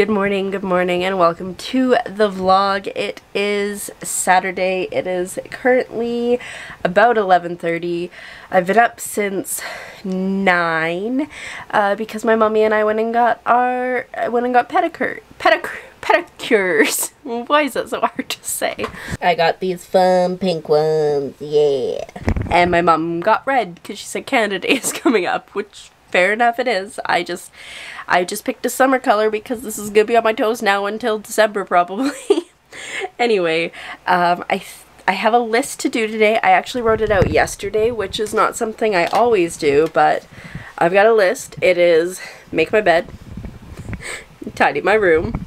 Good morning, good morning, and welcome to the vlog. It is Saturday. It is currently about 11.30. I've been up since 9 uh, because my mommy and I went and got our, I went and got pedicure, pedicure, pedicures. Why is that so hard to say? I got these fun pink ones, yeah. And my mom got red because she said Canada Day is coming up, which fair enough it is. I just I just picked a summer color because this is gonna be on my toes now until December probably. anyway, um, I I have a list to do today. I actually wrote it out yesterday, which is not something I always do, but I've got a list. It is make my bed, tidy my room,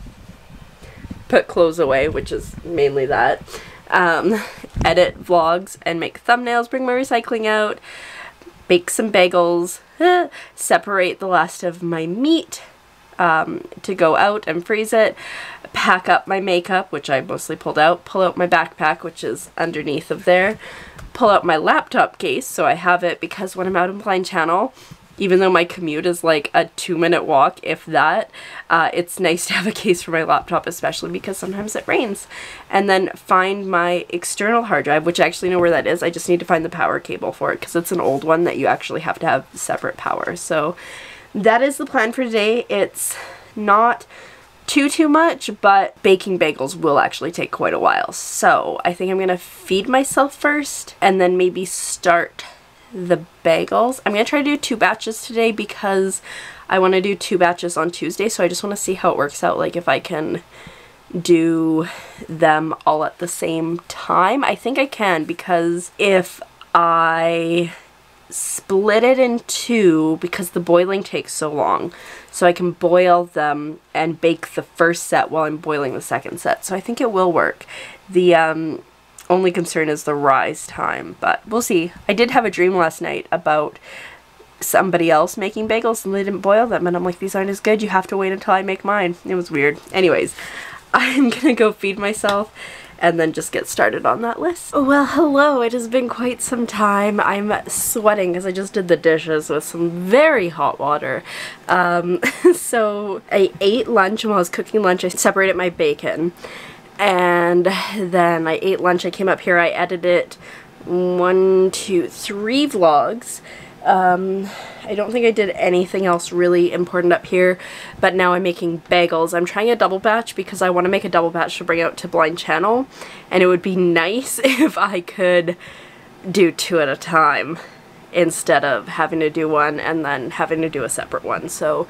put clothes away, which is mainly that, um, edit vlogs and make thumbnails, bring my recycling out, bake some bagels, separate the last of my meat um, to go out and freeze it, pack up my makeup, which I mostly pulled out, pull out my backpack, which is underneath of there, pull out my laptop case so I have it because when I'm out in Blind Channel, even though my commute is like a two minute walk, if that, uh, it's nice to have a case for my laptop, especially because sometimes it rains. And then find my external hard drive, which I actually know where that is. I just need to find the power cable for it because it's an old one that you actually have to have separate power. So that is the plan for today. It's not too too much but baking bagels will actually take quite a while so I think I'm gonna feed myself first and then maybe start the bagels. I'm going to try to do two batches today because I want to do two batches on Tuesday, so I just want to see how it works out, like if I can do them all at the same time. I think I can because if I split it in two because the boiling takes so long so I can boil them and bake the first set while I'm boiling the second set so I think it will work the um only concern is the rise time, but we'll see. I did have a dream last night about somebody else making bagels and they didn't boil them and I'm like these aren't as good you have to wait until I make mine it was weird anyways I'm gonna go feed myself and then just get started on that list. Well, hello, it has been quite some time. I'm sweating because I just did the dishes with some very hot water. Um, so I ate lunch and while I was cooking lunch I separated my bacon and then I ate lunch. I came up here. I edited one, two, three vlogs. Um, I don't think I did anything else really important up here, but now I'm making bagels. I'm trying a double batch because I want to make a double batch to bring out to Blind Channel, and it would be nice if I could do two at a time instead of having to do one and then having to do a separate one. So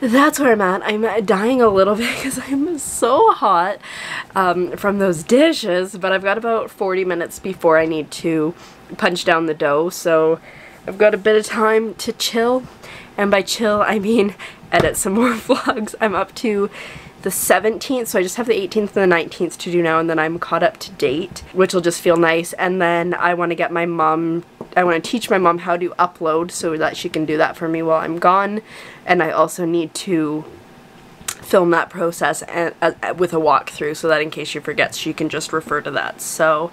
that's where I'm at. I'm dying a little bit because I'm so hot um, from those dishes, but I've got about 40 minutes before I need to punch down the dough, so I've got a bit of time to chill, and by chill I mean edit some more vlogs. I'm up to the 17th, so I just have the 18th and the 19th to do now, and then I'm caught up to date, which will just feel nice, and then I want to get my mom I want to teach my mom how to upload so that she can do that for me while I'm gone. And I also need to film that process and, uh, with a walkthrough so that in case she forgets she can just refer to that. So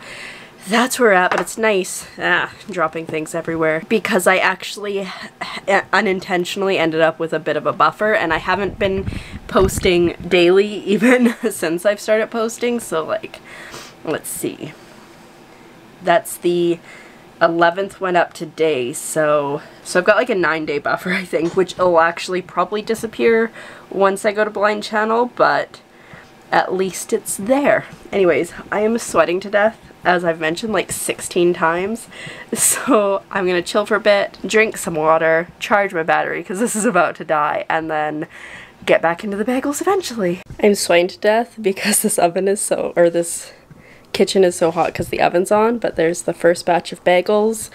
that's where we're at, but it's nice, ah, dropping things everywhere, because I actually unintentionally ended up with a bit of a buffer, and I haven't been posting daily even since I've started posting, so like, let's see. That's the 11th went up today, so so I've got like a nine day buffer, I think, which will actually probably disappear once I go to Blind Channel, but at least it's there. Anyways, I am sweating to death, as I've mentioned like 16 times, so I'm gonna chill for a bit, drink some water, charge my battery, because this is about to die, and then get back into the bagels eventually. I'm sweating to death because this oven is so, or this kitchen is so hot because the oven's on, but there's the first batch of bagels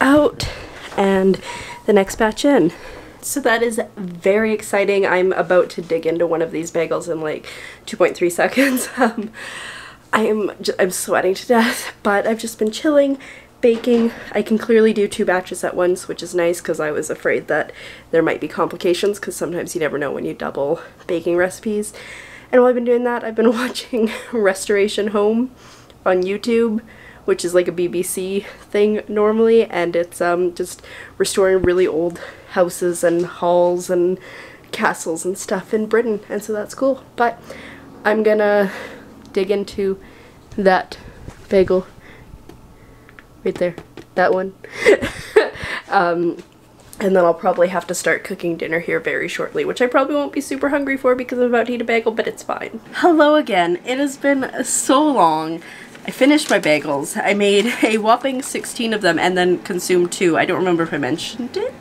out and the next batch in. So that is very exciting. I'm about to dig into one of these bagels in like 2.3 seconds. Um, I am I'm sweating to death, but I've just been chilling, baking. I can clearly do two batches at once, which is nice because I was afraid that there might be complications because sometimes you never know when you double baking recipes. And while I've been doing that, I've been watching Restoration Home on YouTube, which is like a BBC thing normally, and it's um, just restoring really old houses and halls and castles and stuff in Britain, and so that's cool. But I'm gonna dig into that bagel right there, that one. um, and then I'll probably have to start cooking dinner here very shortly, which I probably won't be super hungry for because I'm about to eat a bagel, but it's fine. Hello again. It has been so long. I finished my bagels. I made a whopping 16 of them and then consumed two. I don't remember if I mentioned it.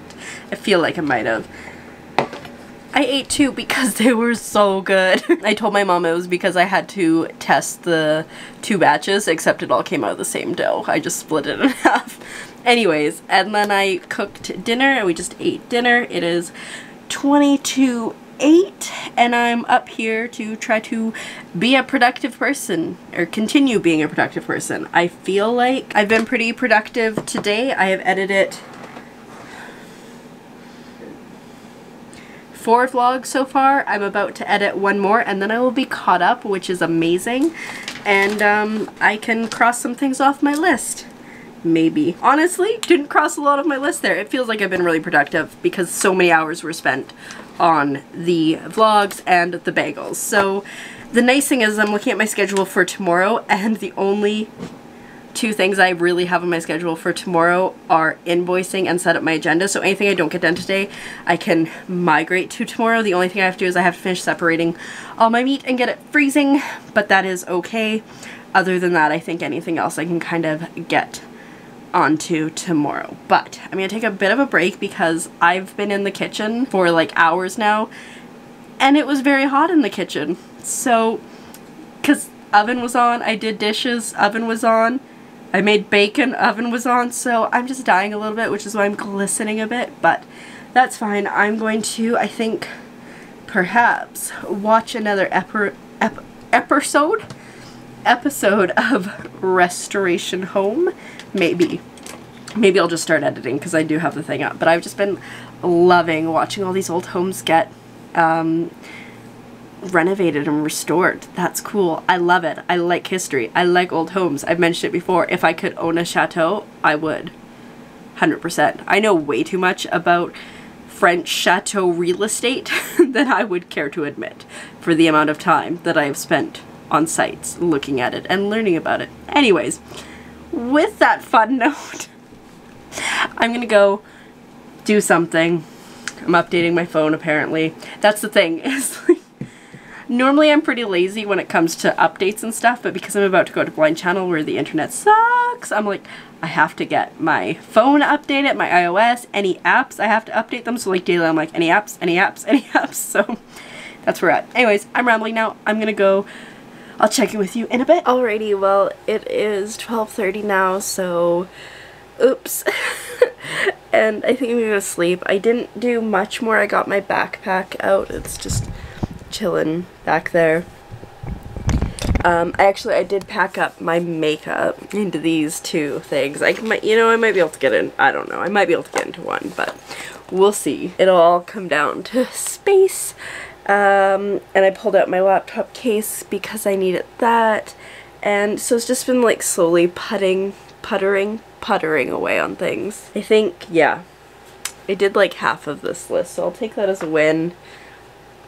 I feel like I might have. I ate two because they were so good. I told my mom it was because I had to test the two batches, except it all came out of the same dough. I just split it in half. Anyways, and then I cooked dinner and we just ate dinner. It is 22 8 and I'm up here to try to be a productive person or continue being a productive person. I feel like I've been pretty productive today. I have edited four vlogs so far. I'm about to edit one more and then I will be caught up, which is amazing. And um, I can cross some things off my list. Maybe. Honestly, didn't cross a lot of my list there. It feels like I've been really productive because so many hours were spent on the vlogs and the bagels. So the nice thing is I'm looking at my schedule for tomorrow and the only two things I really have on my schedule for tomorrow are invoicing and set up my agenda. So anything I don't get done today, I can migrate to tomorrow. The only thing I have to do is I have to finish separating all my meat and get it freezing, but that is okay. Other than that, I think anything else I can kind of get onto tomorrow. But I'm going to take a bit of a break because I've been in the kitchen for like hours now and it was very hot in the kitchen. So, because oven was on, I did dishes, oven was on, I made bacon, oven was on, so I'm just dying a little bit, which is why I'm glistening a bit, but that's fine. I'm going to, I think, perhaps watch another epi ep episode episode of Restoration Home maybe. Maybe I'll just start editing because I do have the thing up. But I've just been loving watching all these old homes get um, renovated and restored. That's cool. I love it. I like history. I like old homes. I've mentioned it before. If I could own a chateau, I would. 100%. I know way too much about French chateau real estate than I would care to admit for the amount of time that I have spent on sites looking at it and learning about it. Anyways, with that fun note, I'm gonna go do something. I'm updating my phone apparently. That's the thing, is like, normally I'm pretty lazy when it comes to updates and stuff, but because I'm about to go to Blind Channel where the internet sucks, I'm like, I have to get my phone updated, my iOS, any apps, I have to update them. So like daily I'm like, any apps, any apps, any apps. So that's where we're at. Anyways, I'm rambling now. I'm gonna go I'll check in with you in a bit. Alrighty, well, it is 12.30 now, so oops. and I think I'm gonna sleep. I didn't do much more. I got my backpack out. It's just chilling back there. Um, I actually, I did pack up my makeup into these two things. I might, you know, I might be able to get in, I don't know, I might be able to get into one, but we'll see. It'll all come down to space um, and I pulled out my laptop case because I needed that. And so it's just been like slowly putting, puttering, puttering away on things. I think, yeah, I did like half of this list, so I'll take that as a win.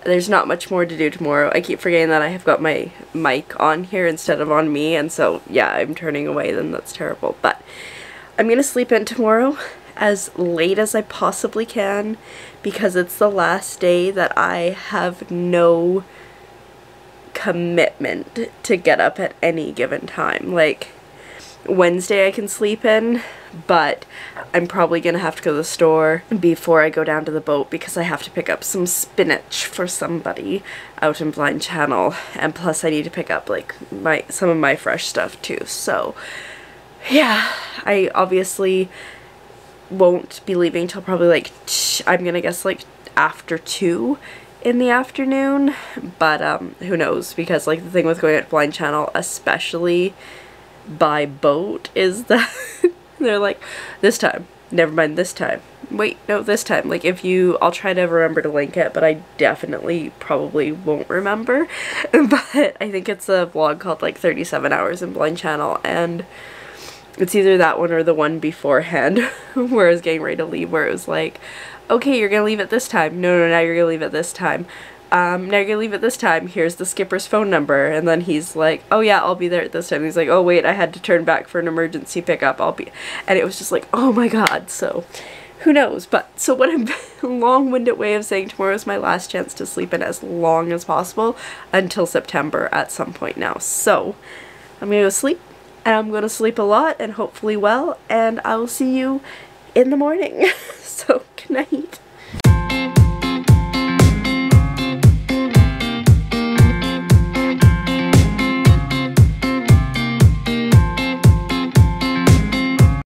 There's not much more to do tomorrow. I keep forgetting that I have got my mic on here instead of on me, and so yeah, I'm turning away, then that's terrible. But I'm gonna sleep in tomorrow as late as I possibly can because it's the last day that I have no commitment to get up at any given time. Like, Wednesday I can sleep in, but I'm probably to have to go to the store before I go down to the boat because I have to pick up some spinach for somebody out in Blind Channel. And plus I need to pick up like my some of my fresh stuff too. So yeah, I obviously won't be leaving till probably like, I'm gonna guess like after 2 in the afternoon, but um, who knows, because like the thing with going at Blind Channel, especially by boat, is that they're like, this time, never mind this time, wait, no, this time, like if you, I'll try to remember to link it, but I definitely probably won't remember, but I think it's a vlog called like 37 hours in Blind Channel, and it's either that one or the one beforehand where I was getting ready to leave where it was like, okay, you're gonna leave at this time. No, no, now you're gonna leave at this time. Um, now you're gonna leave at this time. Here's the skipper's phone number. And then he's like, oh yeah, I'll be there at this time. he's like, oh wait, I had to turn back for an emergency pickup. I'll be, and it was just like, oh my god. So who knows? But so what a long-winded way of saying tomorrow is my last chance to sleep in as long as possible until September at some point now. So I'm gonna go sleep and I'm gonna sleep a lot and hopefully well and I will see you in the morning. so good night.